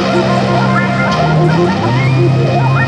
Oh, my God.